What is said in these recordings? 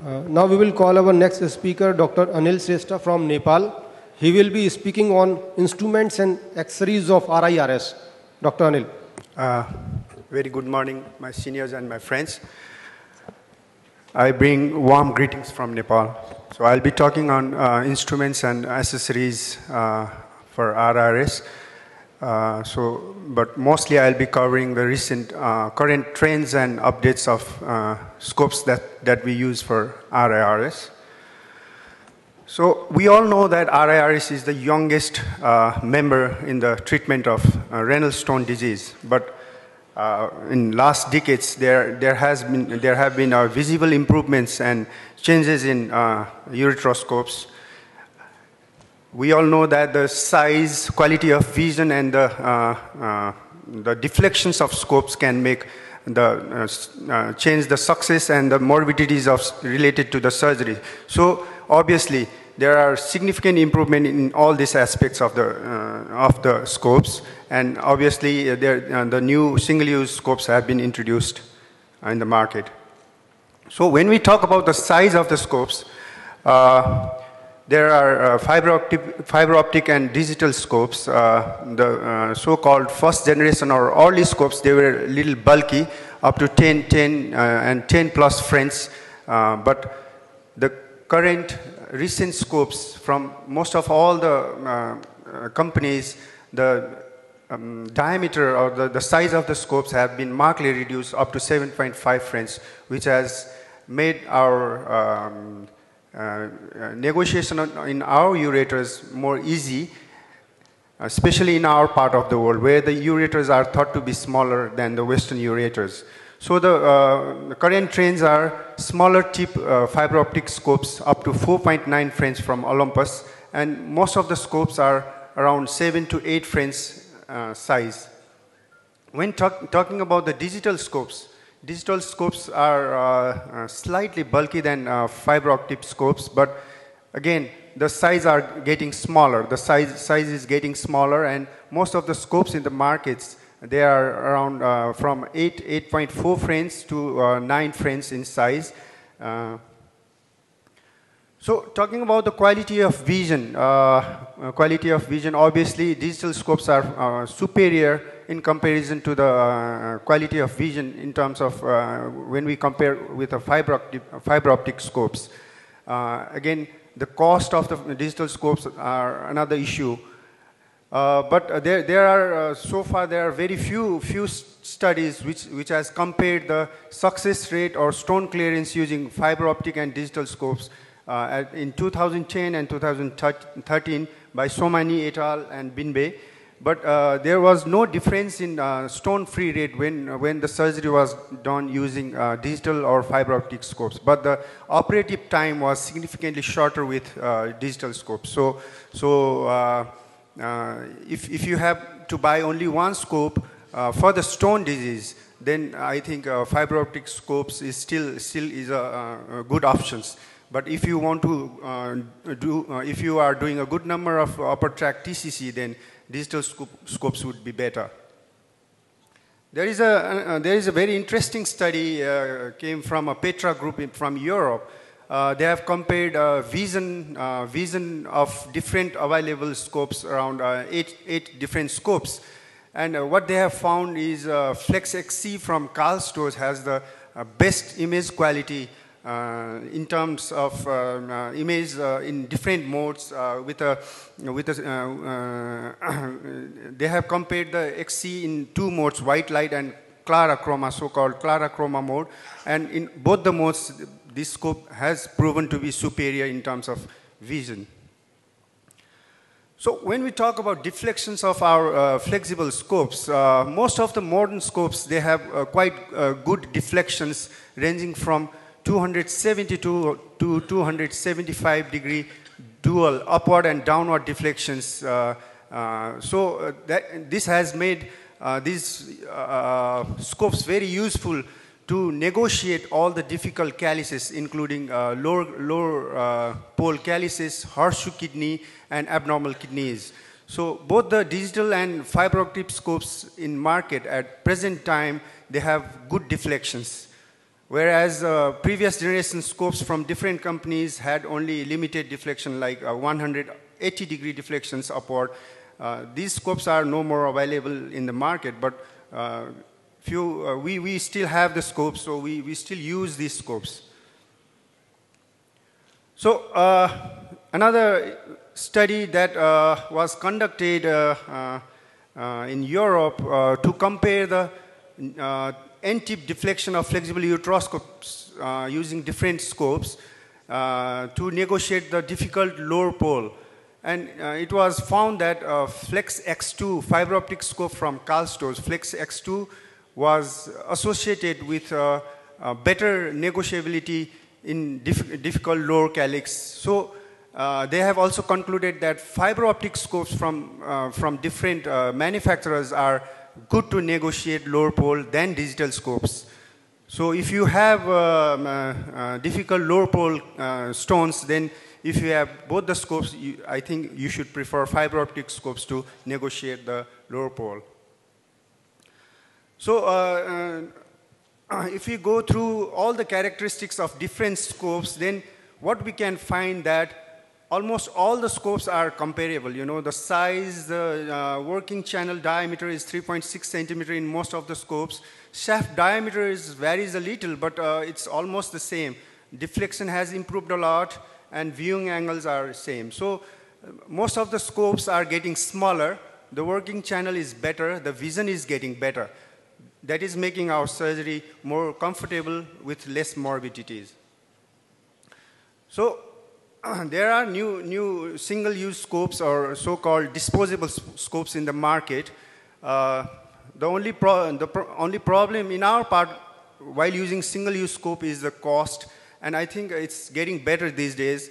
Uh, now we will call our next speaker, Dr. Anil Shrestha from Nepal. He will be speaking on instruments and accessories of RIRS. Dr. Anil. Uh, very good morning, my seniors and my friends. I bring warm greetings from Nepal. So I'll be talking on uh, instruments and accessories uh, for RIRS. Uh, so, but mostly I'll be covering the recent uh, current trends and updates of uh, scopes that, that we use for RIRS. So we all know that RIRS is the youngest uh, member in the treatment of uh, renal stone disease, but uh, in last decades there, there, has been, there have been visible improvements and changes in ureteroscopes we all know that the size, quality of vision, and the, uh, uh, the deflections of scopes can make the uh, uh, change the success and the morbidities of related to the surgery. So obviously there are significant improvement in all these aspects of the uh, of the scopes, and obviously uh, there, the new single-use scopes have been introduced in the market. So when we talk about the size of the scopes. There are uh, fiber, optic, fiber optic and digital scopes. Uh, the uh, so-called first generation or early scopes, they were a little bulky, up to 10, 10 uh, and 10 plus French. Uh, but the current recent scopes from most of all the uh, companies, the um, diameter or the, the size of the scopes have been markedly reduced up to 7.5 French, which has made our um, negotiation in our ureters more easy, especially in our part of the world where the ureters are thought to be smaller than the Western ureters. So the, uh, the current trends are smaller tip uh, fiber optic scopes up to 4.9 French from Olympus, and most of the scopes are around 7 to 8 French uh, size. When talk, talking about the digital scopes, Digital scopes are uh, uh, slightly bulky than uh, fiber optic scopes, but again, the size are getting smaller. The size, size is getting smaller, and most of the scopes in the markets, they are around uh, from 8, 8.4 French to uh, 9 French in size. Uh, so talking about the quality of vision, quality of vision, obviously digital scopes are superior in comparison to the uh, quality of vision in terms of uh, when we compare with a fiber optic, fiber optic scopes. Uh, again, the cost of the digital scopes are another issue. Uh, but uh, there, there are, uh, so far, there are very few, few studies which, which has compared the success rate or stone clearance using fiber optic and digital scopes at, in 2010 and 2013 by Somani et al. and Binbay. But uh, there was no difference in uh, stone-free rate when, uh, when the surgery was done using uh, digital or fiber optic scopes. But the operative time was significantly shorter with uh, digital scopes. So, so uh, if, if you have to buy only one scope for the stone disease, then I think fiber optic scopes is still, still is a, a good options. But if you want to do, if you are doing a good number of upper tract TCC, then digital scopes would be better. There is a, uh, there is a very interesting study uh, came from a Petra group in, from Europe. Uh, they have compared uh, vision, uh, vision of different available scopes, around uh, eight, eight different scopes. And what they have found is Flex XC from Karl Storz has the best image quality in terms of uh, uh, image in different modes with a, with a they have compared the XC in two modes, white light and Clara chroma, so-called Clara chroma mode. And in both the modes, this scope has proven to be superior in terms of vision. So when we talk about deflections of our uh, flexible scopes, uh, most of the modern scopes, they have uh, quite good deflections ranging from 272 to 275 degree dual upward and downward deflections. Uh, uh, so uh, that, this has made uh, these uh, scopes very useful to negotiate all the difficult calyces, including lower, lower pole calyces, horseshoe kidney, and abnormal kidneys. So both the digital and fiber optic scopes in market at present time, they have good deflections. Whereas uh, previous generation scopes from different companies had only limited deflection, like uh, 180 degree deflections upward. Uh, these scopes are no more available in the market, but uh, few, uh, we, we still have the scopes, so we, we still use these scopes. So another study that was conducted uh, in Europe uh, to compare the uh, end-tip deflection of flexible ureteroscopes using different scopes to negotiate the difficult lower pole. And it was found that Flex X2 fiber optic scope from Karl Storz, Flex X2 was associated with better negotiability in diff difficult lower calyx. So uh, they have also concluded that fiber optic scopes from, uh, from different uh, manufacturers are good to negotiate lower pole than digital scopes. So if you have um, uh, uh, difficult lower pole stones, then if you have both the scopes, you, I think you should prefer fiber optic scopes to negotiate the lower pole. So if we go through all the characteristics of different scopes, then what we can find that almost all the scopes are comparable. You know, the size, the uh, working channel diameter is 3.6 centimeter in most of the scopes. Shaft diameter is, varies a little, but uh, it's almost the same. Deflection has improved a lot, and viewing angles are the same. So uh, most of the scopes are getting smaller. The working channel is better. The vision is getting better. That is making our surgery more comfortable with less morbidities. So there are new, new single-use scopes or so-called disposable scopes in the market. Uh, the only, pro the pro only problem in our part while using single-use scope is the cost, and I think it's getting better these days.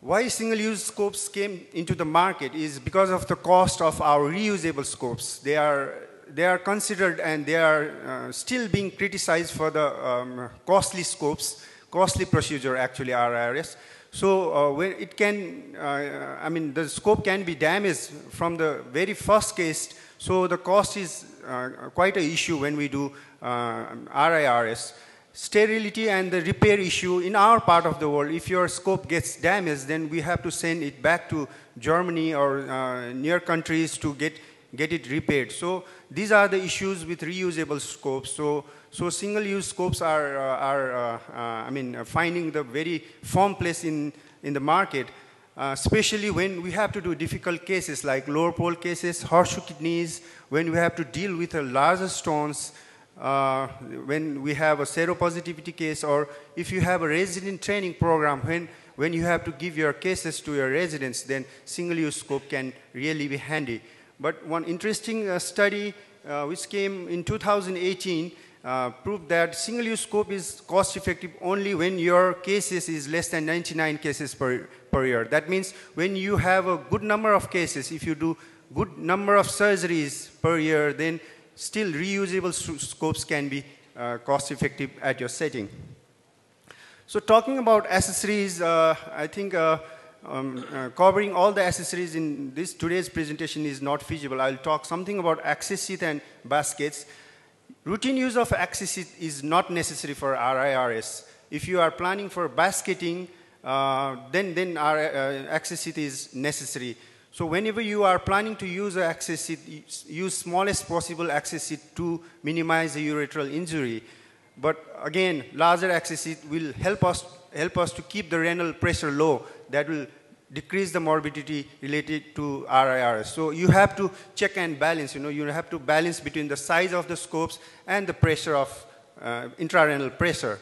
Why single-use scopes came into the market is because of the cost of our reusable scopes. They are, they are considered and they are uh, still being criticized for the um, costly scopes, costly procedure actually RIRS. So uh, it can, uh, I mean, the scope can be damaged from the very first case. So the cost is uh, quite an issue when we do uh, RIRS. Sterility and the repair issue in our part of the world, if your scope gets damaged, then we have to send it back to Germany or uh, near countries to get, get it repaired. So these are the issues with reusable scopes. So so single-use scopes are, uh, are uh, uh, I mean, finding the very firm place in, in the market, especially when we have to do difficult cases like lower pole cases, horseshoe kidneys, when we have to deal with larger stones, uh, when we have a seropositivity case or if you have a resident training program when, when you have to give your cases to your residents then single-use scope can really be handy. But one interesting uh, study uh, which came in 2018 uh, proved that single-use scope is cost-effective only when your cases is less than 99 cases per, per year. That means when you have a good number of cases, if you do good number of surgeries per year, then still reusable scopes can be uh, cost-effective at your setting. So talking about accessories, uh, I think uh, um, uh, covering all the accessories in this today's presentation is not feasible. I'll talk something about access sheath and baskets. Routine use of access is not necessary for RIRS. If you are planning for basketing, uh, then, then our uh, access sheath is necessary. So whenever you are planning to use an access sheath, use smallest possible access sheath to minimize the ureteral injury. But again, larger access sheath will help us, help us to keep the renal pressure low. That will decrease the morbidity related to RIRS. So you have to check and balance, you know, you have to balance between the size of the scopes and the pressure of uh, intrarenal pressure.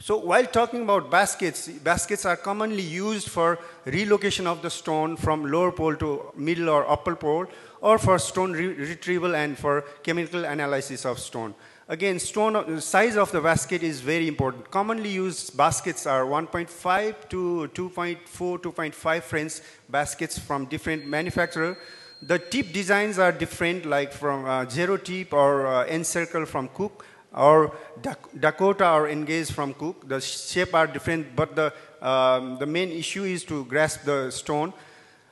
So while talking about baskets, baskets are commonly used for relocation of the stone from lower pole to middle or upper pole, or for stone re retrieval and for chemical analysis of stone. Again, stone size of the basket is very important. Commonly used baskets are 1.5 to 2.4, 2.5 French baskets from different manufacturer. The tip designs are different, like from uh, zero tip or uh, NCircle from Cook, or Dakota or Engage from Cook. The shape are different, but the, um, the main issue is to grasp the stone.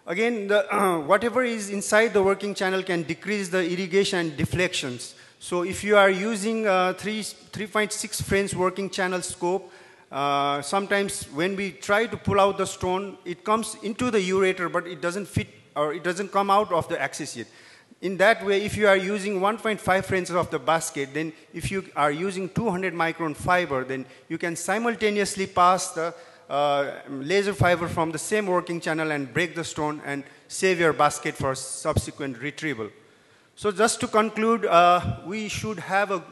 Again, the, uh, whatever is inside the working channel can decrease the irrigation deflections. So if you are using uh, 3, 3.6 French working channel scope, uh, sometimes when we try to pull out the stone, it comes into the ureter, but it doesn't fit or it doesn't come out of the access sheath. In that way, if you are using 1.5 French of the basket, then if you are using 200 micron fiber, then you can simultaneously pass the uh, laser fiber from the same working channel and break the stone and save your basket for subsequent retrieval. So just to conclude, uh, we should have a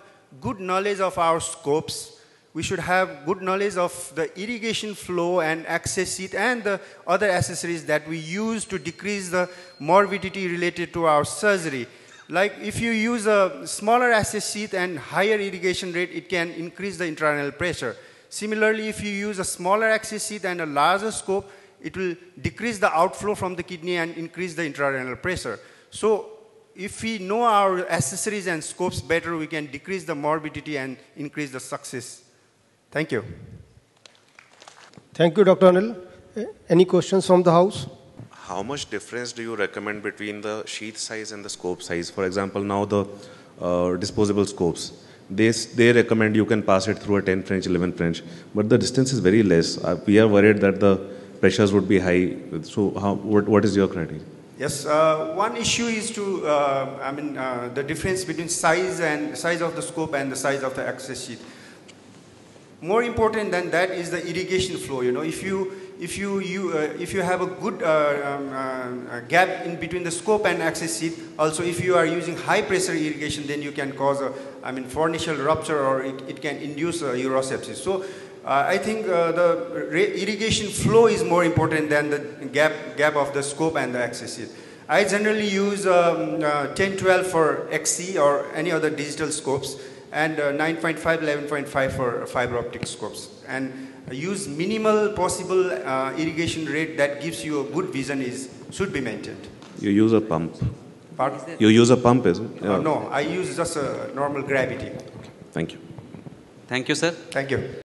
good knowledge of our scopes. We should have good knowledge of the irrigation flow and access sheath and the other accessories that we use to decrease the morbidity related to our surgery. Like if you use a smaller access sheath and higher irrigation rate, it can increase the intrarenal pressure. Similarly, if you use a smaller access sheath and a larger scope, it will decrease the outflow from the kidney and increase the intrarenal pressure. So if we know our accessories and scopes better, we can decrease the morbidity and increase the success. Thank you. Thank you, Dr. Anil. Any questions from the house? How much difference do you recommend between the sheath size and the scope size? For example, now the uh, disposable scopes, they, they recommend you can pass it through a 10 French, 11 French, but the distance is very less. Uh, we are worried that the pressures would be high. So, how, what, what is your criteria? Yes, uh, one issue is to, uh, I mean, uh, the difference between size and size of the scope and the size of the access sheath. More important than that is the irrigation flow. You know, if you if you, you uh, if you have a good uh, um, uh, gap in between the scope and access sheath, also if you are using high pressure irrigation, then you can cause a, I mean, forniceal rupture or it, it can induce urosepsis. So. Uh, I think uh, the re- irrigation flow is more important than the gap, gap of the scope and the access. I generally use um, uh, 1012 for XC or any other digital scopes and uh, 9.5, 11.5 for fiber optic scopes. And use minimal possible uh, irrigation rate that gives you a good vision is should be maintained. You use a pump. Pardon? You use a pump, is it? Uh, no, I use just a normal gravity. Thank you. Thank you, sir. Thank you.